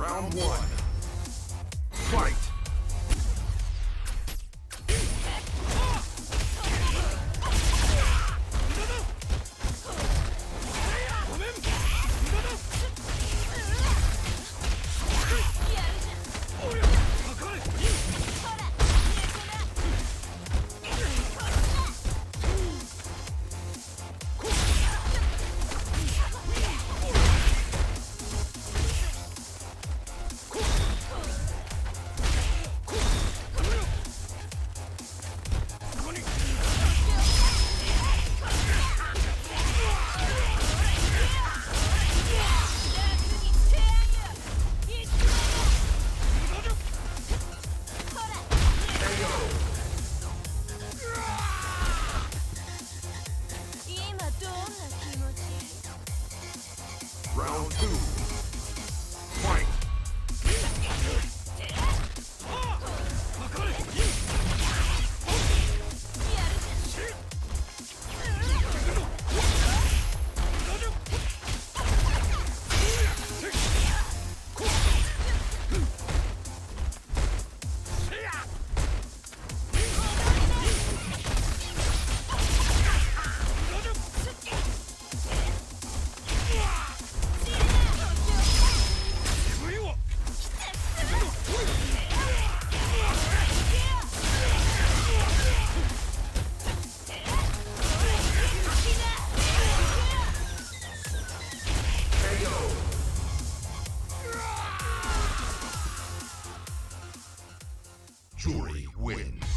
Round one. Fight! Round two. Jury wins.